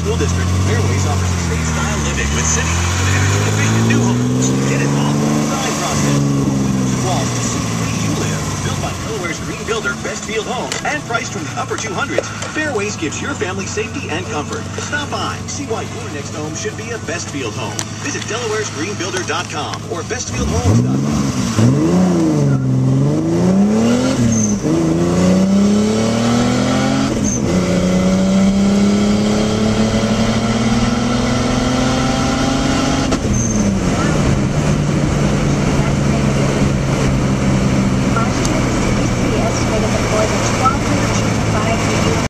School District, Fairways offers estate-style living with city and energy-efficient new homes. Get involved in the design process. Windows and walls to see the way you live. Built by Delaware's green builder, Bestfield Homes, and priced from the upper 200s, Fairways gives your family safety and comfort. Stop by, see why your next home should be a Bestfield home. Visit Delaware'sGreenBuilder.com or BestfieldHomes.com.